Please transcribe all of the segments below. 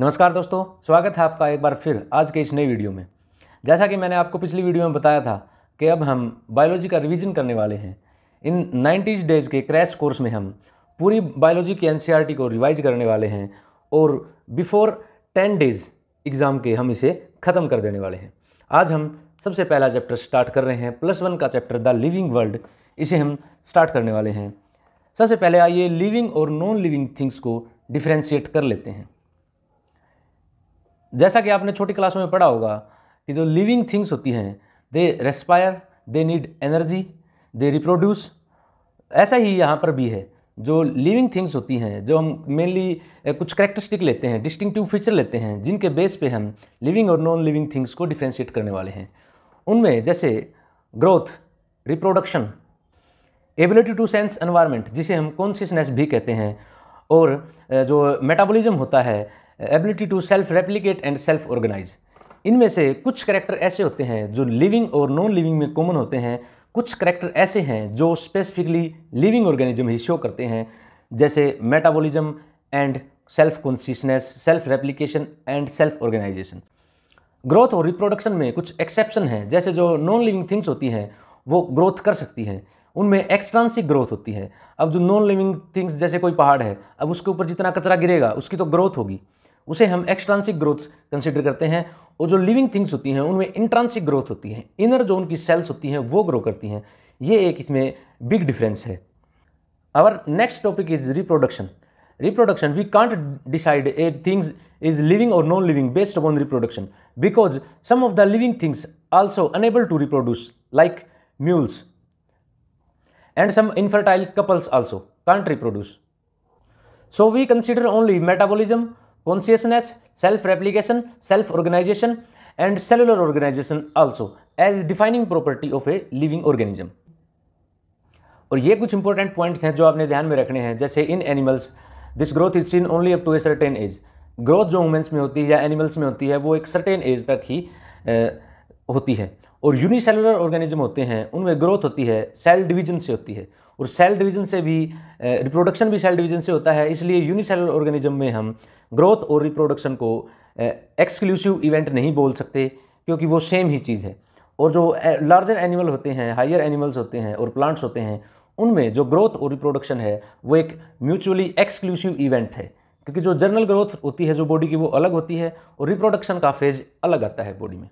नमस्कार दोस्तों, स्वागत है आपका एक बार फिर आज के इस नई वीडियो में। जैसा कि मैंने आपको पिछली वीडियो में बताया था कि अब हम बायोलॉजी का रिवीजन करने वाले हैं। इन 90 डेज़ के क्रैश कोर्स में हम पूरी बायोलॉजी की एन को रिवाइज करने वाले हैं और बिफोर 10 डेज़ एग्ज़ाम के हम इसे ख़त्म कर देने वाले हैं। आज हम सबसे पहला चैप्टर स्टार्ट कर रहे हैं प्लस वन का चैप्टर द लिविंग वर्ल्ड इसे हम स्टार्ट करने वाले हैं। सबसे पहले आइए लिविंग और नॉन लिविंग थिंग्स को डिफ्रेंशिएट कर लेते हैं। जैसा कि आपने छोटी क्लासों में पढ़ा होगा कि जो लिविंग थिंग्स होती हैं they respire they need energy they reproduce ऐसा ही यहाँ पर भी है। जो लिविंग थिंग्स होती हैं, जो हम मेनली कुछ करेक्टरिस्टिक लेते हैं डिस्टिंक्टिव फीचर लेते हैं, जिनके बेस पे हम लिविंग और नॉन लिविंग थिंग्स को डिफ्रेंशिएट करने वाले हैं। उनमें जैसे growth reproduction ability to sense environment जिसे हम कॉन्शियसनेस भी कहते हैं, और जो मेटाबॉलिज्म होता है ability to self replicate and self organise इनमें से कुछ करेक्टर ऐसे होते हैं जो लिविंग और नॉन लिविंग में कॉमन होते हैं। कुछ करेक्टर ऐसे हैं जो स्पेसिफिकली लिविंग ऑर्गेनिज्म ही शो करते हैं। जैसे metabolism and self consciousness self replication and self organisation growth और रिप्रोडक्शन में कुछ एक्सेप्शन हैं। जैसे जो नॉन लिविंग थिंग्स होती हैं, वो ग्रोथ कर सकती हैं। उनमें एक्सट्रांसिक ग्रोथ होती है। अब जो नॉन लिविंग थिंग्स जैसे कोई पहाड़ है, अब उसके ऊपर जितना कचरा गिरेगा, उसकी तो ग्रोथ होगी। उसे हम एक्सट्रांसिक ग्रोथ कंसिडर करते हैं और जो लिविंग थिंग्स होती हैं, उनमें इंट्रांसिक ग्रोथ होती है। इनर जो उनकी सेल्स होती हैं, वो ग्रो करती हैं। ये एक इसमें बिग डिफरेंस है। Our next topic is reproduction reproduction we can't decide a things is living और non living based upon reproduction because some of the living things also unable to reproduce like mules and some infertile couples also can't reproduce so we consider only metabolism consciousness self replication self organisation and cellular organisation also as defining property of a living organism और ये कुछ important points हैं जो आपने ध्यान में रखने हैं जैसे in animals this growth is seen only up to a certain age growth जो वुमेंस में होती है या एनिमल्स में होती है वो एक सर्टेन एज तक ही आ, होती है। और यूनिसेलुलर ऑर्गेनिज्म होते हैं, उनमें ग्रोथ होती है सेल डिवीज़न से होती है। और सेल डिवीज़न से भी रिप्रोडक्शन भी सेल डिवीज़न से होता है, इसलिए यूनिसेलुलर ऑर्गेनिज्म में हम ग्रोथ और रिप्रोडक्शन को एक्सक्लूसिव इवेंट नहीं बोल सकते, क्योंकि वो सेम ही चीज़ है। और जो लार्जर एनिमल होते हैं हायर एनिमल्स होते हैं और प्लांट्स होते हैं, उनमें जो ग्रोथ और रिप्रोडक्शन है, वो एक म्यूचुअली एक्सक्लूसिव इवेंट है। क्योंकि जो जनरल ग्रोथ होती है, जो बॉडी की वो अलग होती है, और रिप्रोडक्शन का फ़ेज़ अलग आता है बॉडी में।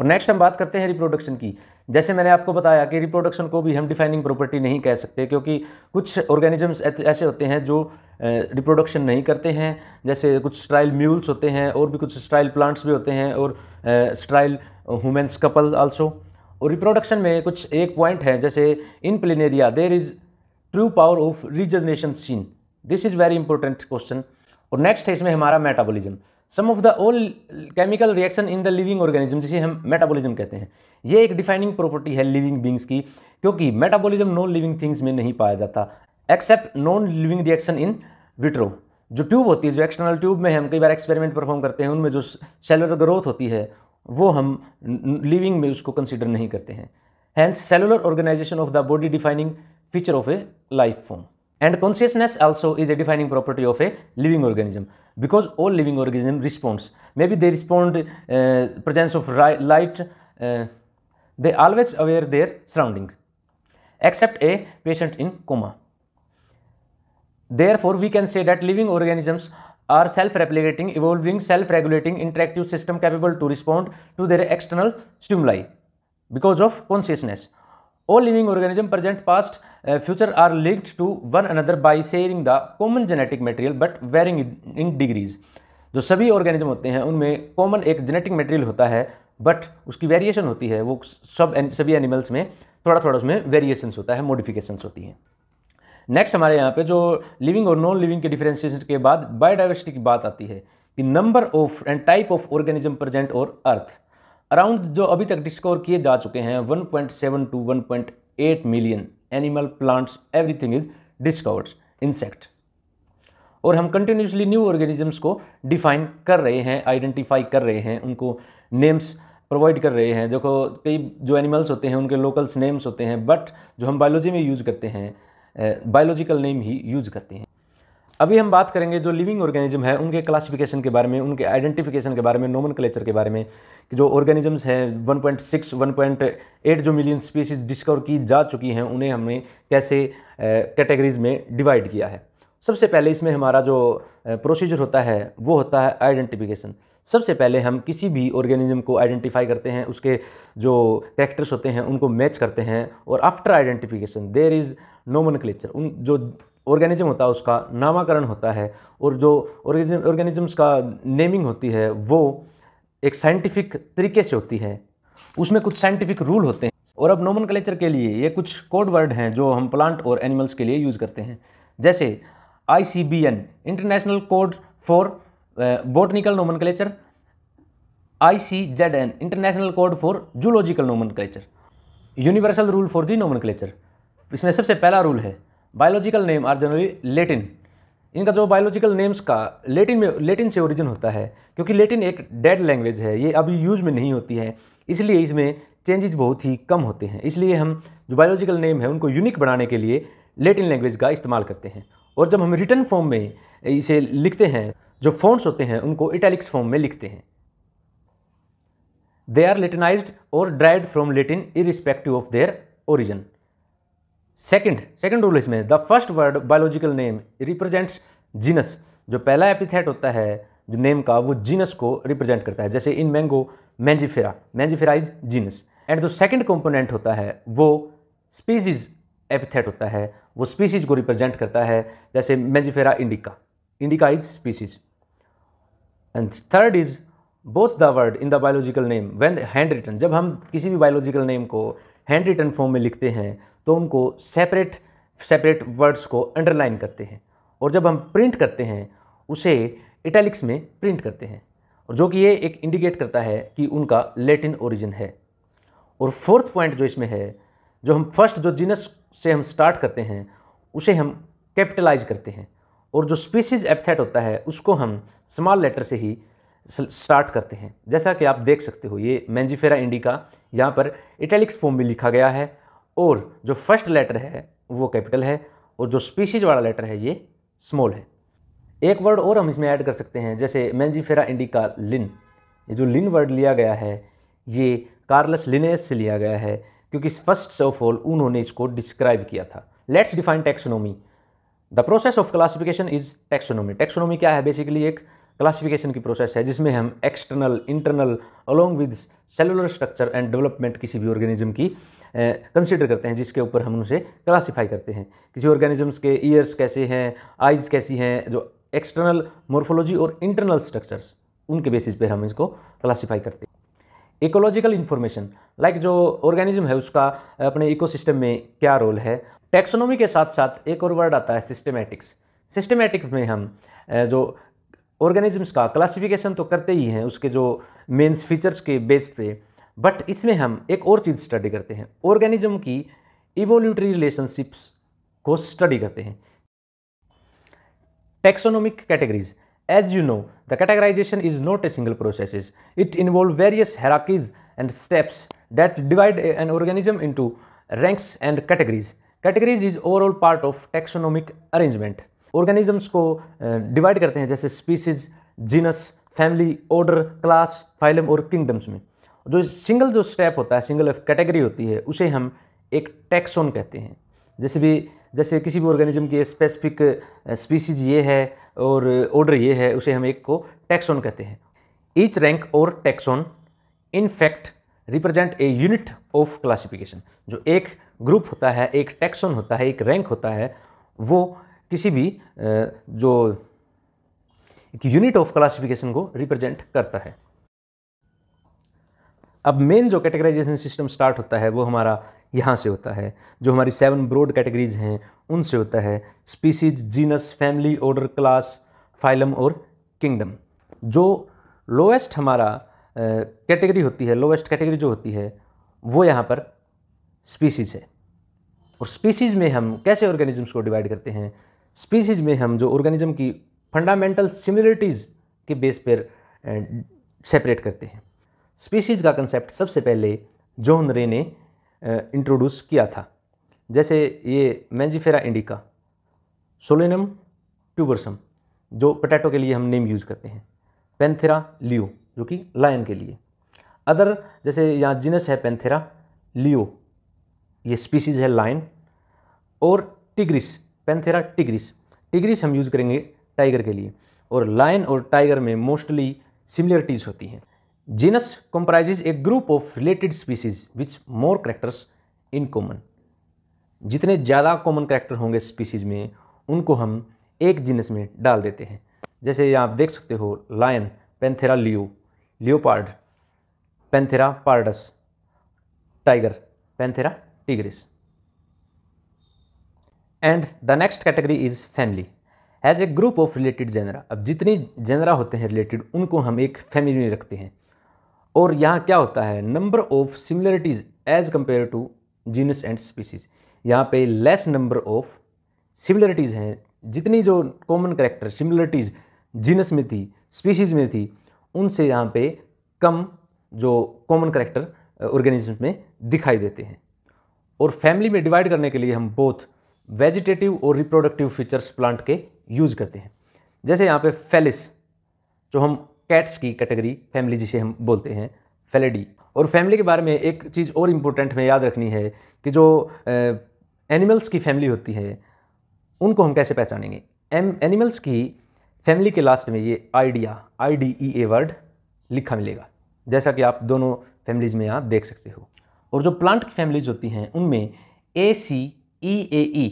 और नेक्स्ट हम बात करते हैं रिप्रोडक्शन की। जैसे मैंने आपको बताया कि रिप्रोडक्शन को भी हम डिफाइनिंग प्रॉपर्टी नहीं कह सकते, क्योंकि कुछ ऑर्गेनिजम्स ऐसे होते हैं जो रिप्रोडक्शन नहीं करते हैं। जैसे कुछ स्ट्राइल म्यूल्स होते हैं, और भी कुछ स्ट्राइल प्लांट्स भी होते हैं, और स्ट्राइल हुमेंस कपल आल्सो और रिप्रोडक्शन में कुछ एक पॉइंट है, जैसे in planaria there is true power of regeneration seen this is very important question और नेक्स्ट है इसमें हमारा metabolism some of the all chemical reaction in the living organism जिसे हम मेटाबॉलिज्म कहते हैं, ये एक डिफाइनिंग प्रॉपर्टी है लिविंग बींग्स की, क्योंकि मेटाबॉलिज्म नॉन लिविंग थिंग्स में नहीं पाया जाता except non living reaction in vitro जो ट्यूब होती है, जो एक्सटर्नल ट्यूब में हम कई बार एक्सपेरिमेंट परफॉर्म करते हैं, उनमें जो सेलुलर ग्रोथ होती है, वो हम लिविंग में उसको कंसिडर नहीं करते हैं। Hence cellular organisation of the body defining feature of a life form And consciousness also is a defining property of a living organism because all living organism responds. Maybe they respond uh, presence of light, uh, they always aware their surroundings except a patient in coma. Therefore, we can say that living organisms are self-replicating, evolving, self-regulating, interactive system capable to respond to their external stimuli because of consciousness. All living organisms present past uh, future are linked to one another by sharing the common genetic material but in degrees. जो सभी organism होते हैं उनमें common एक genetic material होता है but उसकी variation होती है वो सब सभी एनिमल्स में थोड़ा थोड़ा उसमें वेरिएशंस होता है मॉडिफिकेशंस होती हैं नेक्स्ट हमारे यहाँ पे जो लिविंग और नॉन लिविंग के डिफरेंशिएशन के बाद बायोडाइवर्सिटी की बात आती है कि number of and type of organism present और अर्थ अराउंड जो अभी तक डिस्कवर किए जा चुके हैं 1.7 to 1.8 million animal plants everything is discovered insect और हम कंटिन्यूसली न्यू ऑर्गेनिजम्स को डिफाइन कर रहे हैं आइडेंटिफाई कर रहे हैं, उनको नेम्स प्रोवाइड कर रहे हैं। जो कई जो एनिमल्स होते हैं, उनके लोकल्स नेम्स होते हैं बट जो हम बायोलॉजी में यूज़ करते हैं बायोलॉजिकल नेम ही यूज़ करते हैं। अभी हम बात करेंगे जो लिविंग ऑर्गेनिज्म है, उनके क्लासिफिकेशन के बारे में, उनके आइडेंटिफिकेशन के बारे में नोमन के बारे में, कि जो ऑर्गेनिजम्स हैं 1.6 1.8 जो मिलियन स्पीसीज डिस्कवर की जा चुकी हैं, उन्हें हमने कैसे कैटेगरीज में डिवाइड किया है। सबसे पहले इसमें हमारा जो प्रोसीजर होता है, वो होता है आइडेंटिफिकेशन सबसे पहले हम किसी भी ऑर्गेनिज्म को आइडेंटिफाई करते हैं, उसके जो कैरेक्टर्स होते हैं, उनको मैच करते हैं, और after identification there is Noman उन, जो ऑर्गेनिज्म होता है, उसका नामाकरण होता है और जो ऑर्गेनिजम्स का नेमिंग होती है, वो एक साइंटिफिक तरीके से होती है। उसमें कुछ साइंटिफिक रूल होते हैं और अब नोमन के लिए ये कुछ कोड वर्ड हैं जो हम प्लांट और एनिमल्स के लिए यूज़ करते हैं। जैसे an international code for botanical nomen I C Z N international code for zoological nomen universal rule for the nomen इसमें सबसे पहला रूल है biological name are generally Latin इनका जो बायोलॉजिकल नेम्स का लेटिन में लेटिन से ओरिजिन होता है, क्योंकि लेटिन एक डेड लैंग्वेज है, ये अभी यूज़ में नहीं होती है, इसलिए इसमें चेंजेस बहुत ही कम होते हैं। इसलिए हम जो बायोलॉजिकल नेम है, उनको यूनिक बनाने के लिए लेटिन लैंग्वेज का इस्तेमाल करते हैं। और जब हम रिटर्न फॉर्म में इसे लिखते हैं, जो फोन्स होते हैं, उनको इटैलिक्स फॉर्म में लिखते हैं। दे आर लेटिनाइज्ड और derived from Latin irrespective of their origin second second rule इसमें the first word biological name represents genus जो पहला एपिथेट होता है, जो नेम का, वो जीनस को रिप्रेजेंट करता है। जैसे in mango Mangifera Mangifera is genus and जो सेकंड कंपोनेंट होता है, वो स्पीसीज एपिथेट होता है। वो स्पीसीज को रिप्रेजेंट करता है, जैसे Mangifera indica indica is species and third is both the word in the biological name when hand written जब हम किसी भी बायोलॉजिकल नेम को हैंड रिटन फॉर्म में लिखते हैं तो उनको सेपरेट सेपरेट वर्ड्स को अंडरलाइन करते हैं। और जब हम प्रिंट करते हैं, उसे इटैलिक्स में प्रिंट करते हैं। और जो कि ये एक इंडिकेट करता है कि उनका लेटिन ओरिजिन है। और फोर्थ पॉइंट जो इसमें है, जो हम फ़र्स्ट जो जीनस से हम स्टार्ट करते हैं, उसे हम कैपिटलाइज करते हैं। और जो स्पीसीज एपथेट होता है, उसको हम स्मॉल लेटर से ही स्टार्ट करते हैं। जैसा कि आप देख सकते हो, ये मैंजीफेरा इंडिका, यहाँ पर इटैलिक्स फॉर्म में लिखा गया है, और जो फ़र्स्ट लेटर है, वो कैपिटल है, और जो स्पीशीज वाला लेटर है, ये स्मॉल है। एक वर्ड और हम इसमें ऐड कर सकते हैं, जैसे मैंजीफेरा इंडिका लिन। ये जो लिन वर्ड लिया गया है, ये कार्लस लिनेस से लिया गया है, क्योंकि फ़र्स्ट ऑफ़ ऑल उन्होंने इसको डिस्क्राइब किया था। Let's define taxonomy the process of classification is taxonomy taxonomy क्या है? बेसिकली एक क्लासिफिकेशन की प्रोसेस है, जिसमें हम external internal along with cellular structure and development किसी भी ऑर्गेनिज्म की कंसिडर करते हैं, जिसके ऊपर हम उसे क्लासीफाई करते हैं। किसी ऑर्गेनिजम्स के ईयर्स कैसे हैं आइज़ कैसी हैं, जो एक्सटर्नल मोर्फोलॉजी और इंटरनल स्ट्रक्चर्स उनके बेसिस पर हम इसको क्लासीफाई करते हैं। इकोलॉजिकल इन्फॉर्मेशन लाइक जो ऑर्गेनिज्म है, उसका अपने इकोसिस्टम में क्या रोल है? टेक्सोनोमी के साथ साथ एक और वर्ड आता है सिस्टमेटिक्स सिस्टमेटिक्स में हम जो ऑर्गेनिजम्स का क्लासिफिकेशन तो करते ही हैं उसके जो मेन्स फीचर्स के बेस पे। बट इसमें हम एक और चीज़ स्टडी करते हैं। ऑर्गेनिज्म की इवोल्यूटरी रिलेशनशिप्स को स्टडी करते हैं। Taxonomic categories as you know the categorisation is not a single process it involve various hierarchies and steps that divide an organism into ranks and categories categories is overall part of taxonomic arrangement organisms को divide करते हैं, जैसे species genus family order class phylum और kingdoms में। जो single जो step होता है सिंगल कैटेगरी होती है, उसे हम एक टैक्सोन कहते हैं। जैसे भी, जैसे किसी भी ऑर्गेनिज्म की स्पेसिफिक स्पीसीज ये है और ऑर्डर ये है, उसे हम एक को टैक्सोन कहते हैं। ईच रैंक और taxon in fact represent a unit of classification जो एक ग्रुप होता है, एक टैक्सोन होता है, एक रैंक होता है, वो किसी भी जो एक यूनिट ऑफ़ क्लासिफिकेशन को रिप्रेजेंट करता है। अब मेन जो कैटेगराइजेशन सिस्टम स्टार्ट होता है, वो हमारा यहाँ से होता है। जो हमारी सेवन ब्रॉड कैटेगरीज हैं उनसे होता है। Species genus family order class phylum और किंगडम जो लोएस्ट हमारा कैटेगरी होती है लोएस्ट कैटेगरी जो होती है, वो यहाँ पर स्पीसीज है। और स्पीसीज में हम कैसे ऑर्गेनिजम्स को डिवाइड करते हैं? स्पीसीज में हम जो ऑर्गेनिज्म की फंडामेंटल सिमिलरिटीज़ के बेस पर सेपरेट करते हैं। स्पीसीज का कंसेप्ट सबसे पहले जॉन रे ने इंट्रोड्यूस किया था। जैसे ये मैंजीफेरा इंडिका सोलिनम ट्यूबरसम, जो पोटैटो के लिए हम नेम यूज़ करते हैं। पेंथेरा लियो, जो कि लायन के लिए। अदर, जैसे यहाँ जिनस है पेंथेरा, लियो, ये स्पीसीज है लाइन और टिग्रिस पेंथेरा टिग्रिस। टिग्रिस हम यूज़ करेंगे टाइगर के लिए और लायन और टाइगर में मोस्टली सिमिलरिटीज़ होती हैं। Genus comprises a group of related species which more characters in common. जितने ज़्यादा कॉमन करेक्टर होंगे स्पीसीज में, उनको हम एक जीनस में डाल देते हैं। जैसे आप देख सकते हो, lion, Panthera leo, leopard, Panthera pardus, tiger, Panthera tigris and the next category is family as a group of related genera अब जितनी जेनरा होते हैं रिलेटेड उनको हम एक फैमिली में रखते हैं। और यहाँ क्या होता है? Number of similarities as compare to genus and species यहाँ पे लेस नंबर ऑफ़ सिमिलरिटीज़ हैं। जितनी जो कॉमन करेक्टर सिमिलरिटीज़ जीनस में थी स्पीसीज में थी, उनसे यहाँ पे कम जो कॉमन करेक्टर ऑर्गेनिज्म में दिखाई देते हैं। और फैमिली में डिवाइड करने के लिए हम बोथ वेजिटेटिव और रिप्रोडक्टिव फीचर्स प्लांट के यूज़ करते हैं। जैसे यहाँ पे फेलिस, जो हम कैट्स की कैटेगरी फैमिली जिसे हम बोलते हैं फेलेडी और फैमिली के बारे में एक चीज़ और इम्पोर्टेंट हमें याद रखनी है कि जो एनिमल्स की फैमिली होती है, उनको हम कैसे पहचानेंगे? एम एनिमल्स की फैमिली के लास्ट में ये idea I D E A word लिखा मिलेगा। जैसा कि आप दोनों फैमिलीज़ में यहाँ देख सकते हो। और जो प्लांट की फैमिलीज़ होती हैं, उनमें ए सी ई ए ई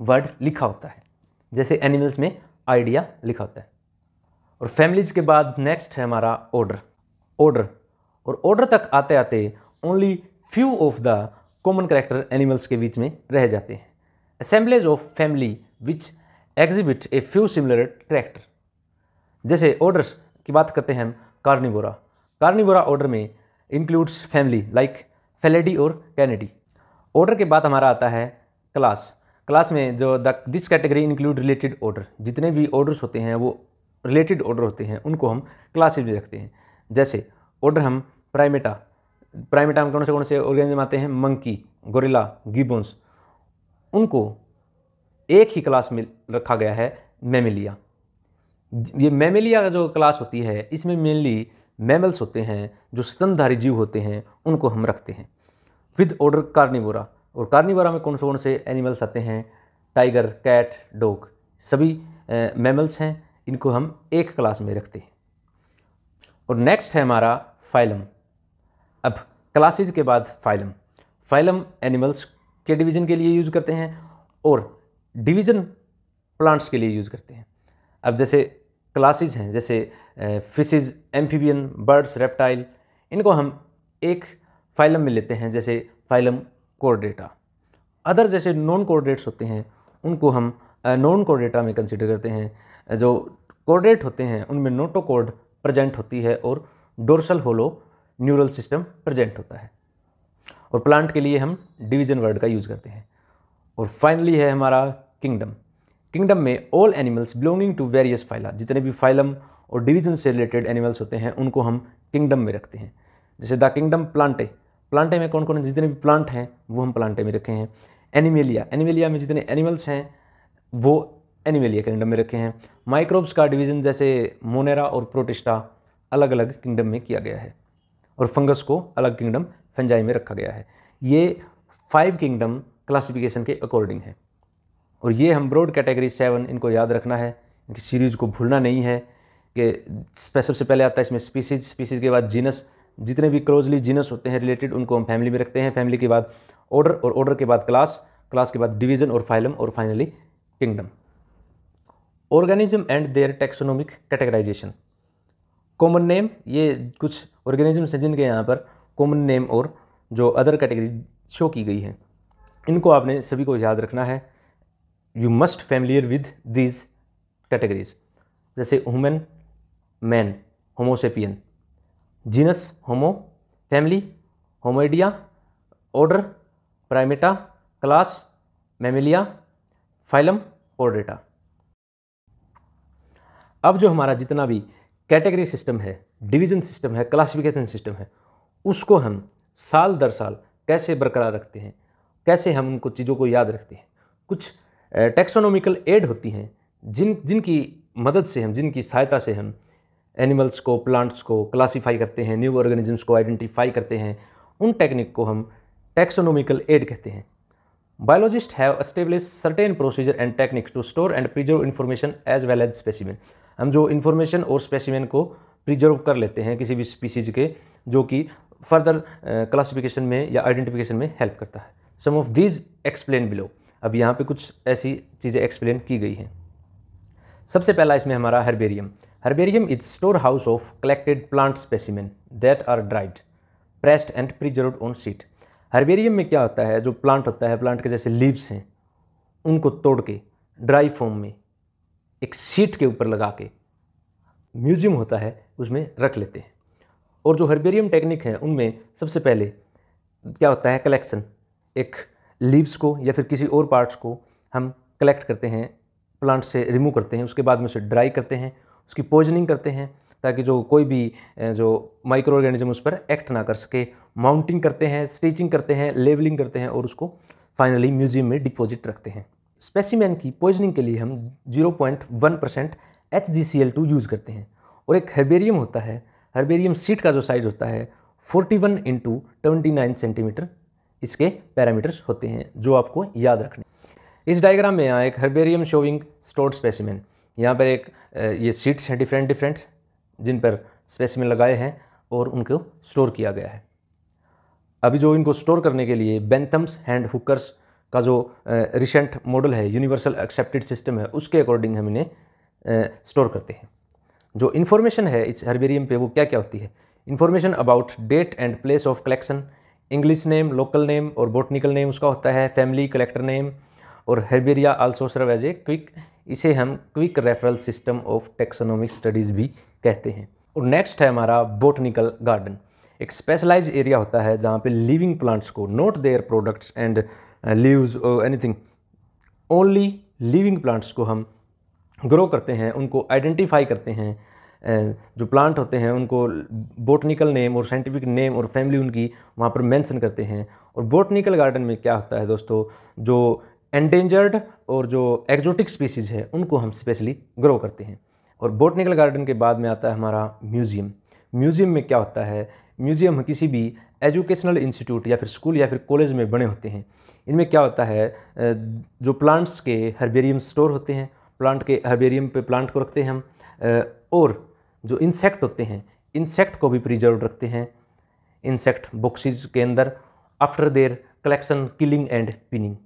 वर्ड लिखा होता है। जैसे एनिमल्स में आइडिया लिखा होता है। और फैमिलीज़ के बाद नेक्स्ट है हमारा ऑर्डर ऑर्डर और ऑर्डर तक आते आते only few of the common character animals के बीच में रह जाते हैं। Assemblage of family which exhibit a few similar character जैसे ऑर्डर्स की बात करते हैं हम कार्निवोरा कार्निवोरा ऑर्डर में इंक्लूड्स फैमिली लाइक फेलेडी और कैनेडी ऑर्डर के बाद हमारा आता है क्लास। क्लास में जो the this category include related order जितने भी ऑर्डर्स होते हैं, वो रिलेटेड ऑर्डर होते हैं, उनको हम क्लासेज में रखते हैं। जैसे ऑर्डर हम प्राइमेटा प्राइमेटा में कौन से कौन से ऑर्गेनिज्म आते हैं? मंकी गोरिल्ला गिबोन्स उनको एक ही क्लास में रखा गया है मेमिलिया ये मेमिलिया जो क्लास होती है, इसमें मेनली मैमल्स होते हैं, जो स्तनधारी जीव होते हैं, उनको हम रखते हैं। विद ऑर्डर कार्निवोरा और कार्निवोरा में कौन से कौन से एनिमल्स आते हैं? टाइगर, कैट, डॉग, सभी मैमल्स हैं। इनको हम एक क्लास में रखते हैं। और नेक्स्ट है हमारा फाइलम। अब क्लासेज के बाद फाइलम। फाइलम एनिमल्स के डिवीज़न के लिए यूज़ करते हैं और डिवीज़न प्लांट्स के लिए यूज़ करते हैं। अब जैसे क्लासेज हैं, जैसे फिशेज, एम्फीबियन, बर्ड्स, रेप्टाइल, इनको हम एक फाइलम में लेते हैं। जैसे फाइलम कोर्डेटा अदर जैसे नॉन कोर्डेट्स होते हैं, उनको हम नॉन कोर्डेटा में कंसिडर करते हैं। जो कोर्डेट होते हैं, उनमें नोटोकोर्ड प्रेजेंट होती है और dorsal hollow neural system present होता है। और प्लांट के लिए हम डिवीज़न वर्ड का यूज़ करते हैं। और फाइनली है हमारा किंगडम। किंगडम में all animals belonging to various phyla जितने भी फाइलम और डिवीज़न से रिलेटेड एनिमल्स होते हैं, उनको हम किंगडम में रखते हैं। जैसे द किंगडम प्लांटे प्लांटे में कौन कौन जितने भी प्लांट हैं, वो हम प्लांटे में रखे हैं। एनिमेलिया एनिमेलिया में जितने एनिमल्स हैं, वो एनिमेलिया किंगडम में रखे हैं। माइक्रोब्स का डिवीज़न जैसे मोनेरा और प्रोटिस्टा अलग अलग किंगडम में किया गया है और फंगस को अलग किंगडम फंजाई में रखा गया है। ये फाइव किंगडम क्लासिफिकेशन के अकॉर्डिंग है और ये हम ब्रॉड कैटेगरी सेवन इनको याद रखना है। इनकी सीरीज़ को भूलना नहीं है कि सबसे पहले आता है इसमें स्पीसीज स्पीसीज के बाद जीनस जितने भी क्लोजली जीनस होते हैं रिलेटेड, उनको हम फैमिली में रखते हैं। फैमिली के बाद ऑर्डर, और ऑर्डर के बाद क्लास क्लास के बाद डिवीज़न, और फाइलम, और finally kingdom. Organism and their taxonomic categorization. Common name, ये कुछ ऑर्गेनिज्म हैं जिनके यहाँ पर कॉमन नेम और जो अदर कैटेगरी शो की गई है, इनको आपने सभी को याद रखना है। You must familiar with these categories जैसे human man homo sapiens genus homo family hominidae order primata class mammalia phylum chordata अब जो हमारा जितना भी कैटेगरी सिस्टम है डिवीज़न सिस्टम है क्लासिफिकेशन सिस्टम है, उसको हम साल दर साल कैसे बरकरार रखते हैं, कैसे हम उनको चीज़ों को याद रखते हैं, कुछ टेक्सोनोमिकल एड होती हैं, जिन, जिनकी मदद से हम, जिनकी सहायता से हम एनिमल्स को, प्लांट्स को क्लासीफाई करते हैं, न्यू ऑर्गेनिजम्स को आइडेंटिफाई करते हैं, उन टेक्निक को हम टेक्सोनोमिकल एड कहते हैं। Biologist have establish certain procedure and techniques to store and preserve information as well as specimen हम जो इन्फॉर्मेशन और स्पेसिमेन को प्रिजर्व कर लेते हैं किसी भी स्पीसीज के, जो कि फर्दर क्लासिफिकेशन में या आइडेंटिफिकेशन में हेल्प करता है। Some of these explain below अब यहाँ पे कुछ ऐसी चीज़ें एक्सप्लेन की गई हैं। सबसे पहला इसमें हमारा herbarium is store house of collected plant specimen that are dried pressed and preserve on sheet herbarium में क्या होता है? जो प्लांट होता है प्लांट के जैसे लीव्स हैं, उनको तोड़ के ड्राई फॉर्म में एक सीट के ऊपर लगा के म्यूज़ियम होता है, उसमें रख लेते हैं। और जो हर्बेरियम टेक्निक है, उनमें सबसे पहले क्या होता है? कलेक्शन एक लीव्स को या फिर किसी और पार्ट्स को हम कलेक्ट करते हैं प्लांट से रिमूव करते हैं, उसके बाद में उसे ड्राई करते हैं उसकी पॉइजनिंग करते हैं, ताकि जो कोई भी जो माइक्रो ऑर्गेनिज्म उस पर एक्ट ना कर सके। माउंटिंग करते हैं स्टिचिंग करते हैं लेवलिंग करते हैं और उसको फाइनली म्यूज़ियम में डिपॉजिट रखते हैं। स्पेसिमैन की पॉइजनिंग के लिए हम 0.1 percent H G C L two use करते हैं। और एक हर्बेरियम होता है हर्बेरियम सीट का जो साइज़ होता है 41 one into twenty nine centimetre इसके पैरामीटर्स होते हैं, जो आपको याद रखने। इस डायग्राम में यहाँ एक हर्बेरियम शोविंग स्टोर्ड स्पेसिमेन यहाँ पर एक ये सीट्स हैं डिफरेंट डिफरेंट जिन पर स्पेसिमेन लगाए हैं और उनको स्टोर किया गया है। अभी जो इनको स्टोर करने के लिए बेंथम्स हैंड हुकर्स का जो रिसेंट मॉडल है यूनिवर्सल एक्सेप्टेड सिस्टम है, उसके अकॉर्डिंग हम इन्हें स्टोर करते हैं। जो इन्फॉर्मेशन है इस हर्बेरियम पे वो क्या क्या होती है? Information about date and place of collection English name local name और बोटनिकल नेम उसका होता है फैमिली कलेक्टर नेम और herbaria also serve as a quick इसे हम quick referral system of taxonomic studies भी कहते हैं। और नेक्स्ट है हमारा बोटनिकल गार्डन एक स्पेशलाइज एरिया होता है जहाँ पे लिविंग प्लांट्स को not their products and leaves anything only living plants को हम ग्रो करते हैं, उनको आइडेंटिफाई करते हैं। जो प्लांट होते हैं, उनको बोटनिकल नेम और साइंटिफिक नेम और फैमिली उनकी वहाँ पर मेंशन करते हैं। और बोटनिकल गार्डन में क्या होता है दोस्तों, जो एंडेंजर्ड और जो एक्जोटिक स्पीसीज़ है, उनको हम स्पेशली ग्रो करते हैं। और बोटनिकल गार्डन के बाद में आता है हमारा म्यूज़ियम म्यूज़ियम में क्या होता है? म्यूज़ियम किसी भी एजुकेशनल इंस्टीट्यूट या फिर स्कूल या फिर कॉलेज में बने होते हैं। इनमें क्या होता है? जो प्लांट्स के हर्बेरियम स्टोर होते हैं प्लांट के हर्बेरियम पे प्लांट को रखते हैं हम। और जो इंसेक्ट होते हैं इंसेक्ट को भी प्रिजर्व रखते हैं। इंसेक्ट बॉक्सेज के अंदर after their collection killing and pinning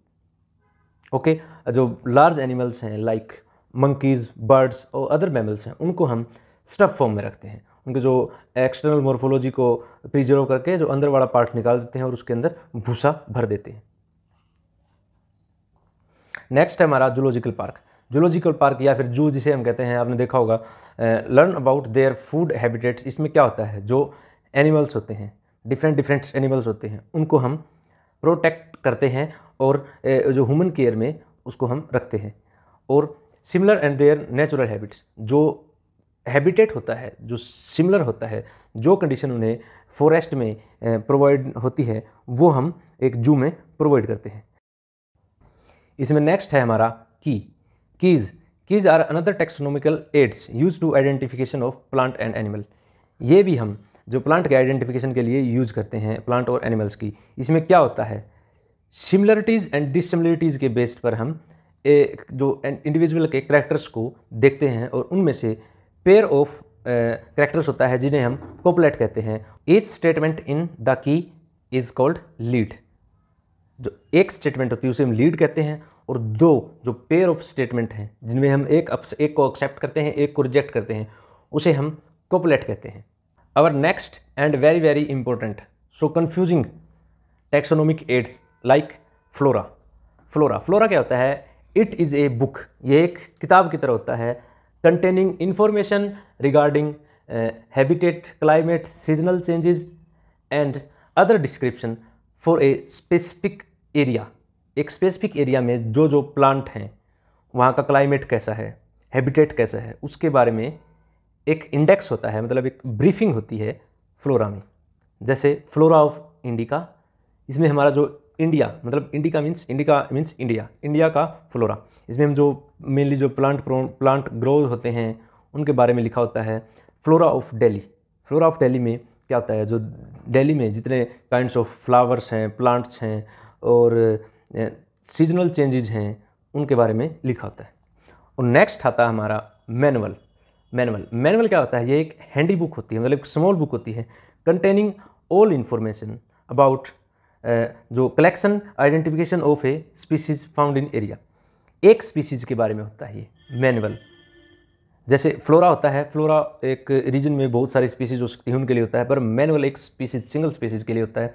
okay जो लार्ज एनिमल्स हैं लाइक मंकीज़ बर्ड्स और अदर मैमल्स हैं, उनको हम स्टफ़ फॉर्म में रखते हैं। उनके जो एक्सटर्नल मोर्फोलॉजी को प्रिजर्व करके जो अंदर वाला पार्ट निकाल देते हैं और उसके अंदर भूसा भर देते हैं। नेक्स्ट है हमारा जूलॉजिकल पार्क जूलॉजिकल पार्क या फिर जू जिसे हम कहते हैं, आपने देखा होगा learn about their food habitats इसमें क्या होता है? जो एनिमल्स होते हैं डिफरेंट डिफरेंट एनिमल्स होते हैं, उनको हम प्रोटेक्ट करते हैं और जो ह्यूमन केयर में उसको हम रखते हैं। और similar and their natural habits जो हैबिटेट होता है, जो सिमिलर होता है, जो कंडीशन उन्हें फॉरेस्ट में प्रोवाइड होती है, वो हम एक जू में प्रोवाइड करते हैं। इसमें नेक्स्ट है हमारा key keys keys are another taxonomical aids use to identification of plant and animal ये भी हम जो प्लांट के आइडेंटिफिकेशन के लिए यूज़ करते हैं प्लांट और एनिमल्स की, इसमें क्या होता है? सिमिलरिटीज़ एंड डिसिमिलरिटीज़ के बेस पर हम एक जो इंडिविजुअल के करेक्टर्स को देखते हैं और उनमें से पेयर ऑफ़ करेक्टर्स होता है जिन्हें हम कोपलेट कहते हैं। Each statement in the key is called lead जो एक स्टेटमेंट होती है, उसे हम लीड कहते हैं और दो जो पेयर ऑफ़ स्टेटमेंट हैं, जिनमें हम एक एक को एक्सेप्ट करते हैं, एक को रिजेक्ट करते हैं, उसे हम कोपलेट कहते हैं। Our next and very very important so confusing taxonomic aids like flora flora flora क्या होता है? इट इज़ ए बुक ये एक किताब की तरह होता है containing information regarding habitat climate seasonal changes and other description for a specific area एक स्पेसिफिक एरिया में जो जो प्लांट हैं, वहाँ का क्लाइमेट कैसा है हैबिटेट कैसा है, उसके बारे में एक इंडेक्स होता है मतलब एक ब्रीफिंग होती है फ्लोरा में। जैसे फ्लोरा ऑफ़ इंडिका इसमें हमारा जो इंडिया मतलब indica means indica means India India का फ्लोरा इसमें हम जो मेनली जो प्लांट प्लांट ग्रो होते हैं, उनके बारे में लिखा होता है flora of Delhi flora of Delhi में क्या होता है, जो डेली में जितने काइंड्स ऑफ़ फ्लावर्स हैं प्लांट्स हैं, और सीजनल चेंजेज हैं, उनके बारे में लिखा होता है। और नेक्स्ट आता है हमारा मैनुअल मैनुअल। मैनुअल क्या होता है? ये एक हैंडी बुक होती है मतलब स्मॉल बुक होती है कंटेनिंग ऑल इंफॉर्मेशन अबाउट जो collection identification of a species found in area एक स्पीसीज के बारे में होता है ये, मैनुअल। जैसे फ्लोरा होता है फ्लोरा एक रीजन में बहुत सारी स्पीसीज हो सकती है, उनके लिए होता है, पर मैनुअल एक स्पीसीज सिंगल स्पीसीज के लिए होता है।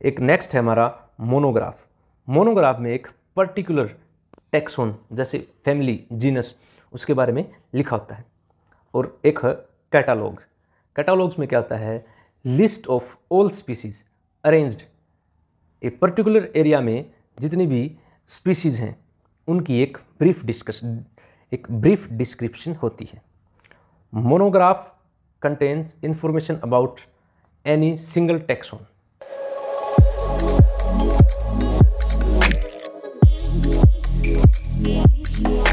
एक नेक्स्ट है हमारा मोनोग्राफ मोनोग्राफ में एक पर्टिकुलर टेक्सोन जैसे फैमिली जीनस उसके बारे में लिखा होता है। और एक है कैटालॉग। कैटालॉग्स में क्या आता है? List of all species arranged. A particular area में जितनी भी स्पीसीज़ हैं, उनकी एक ब्रीफ डिस्कश, एक ब्रीफ डिस्क्रिप्शन होती है। Monograph contains information about any single taxon. Yeah.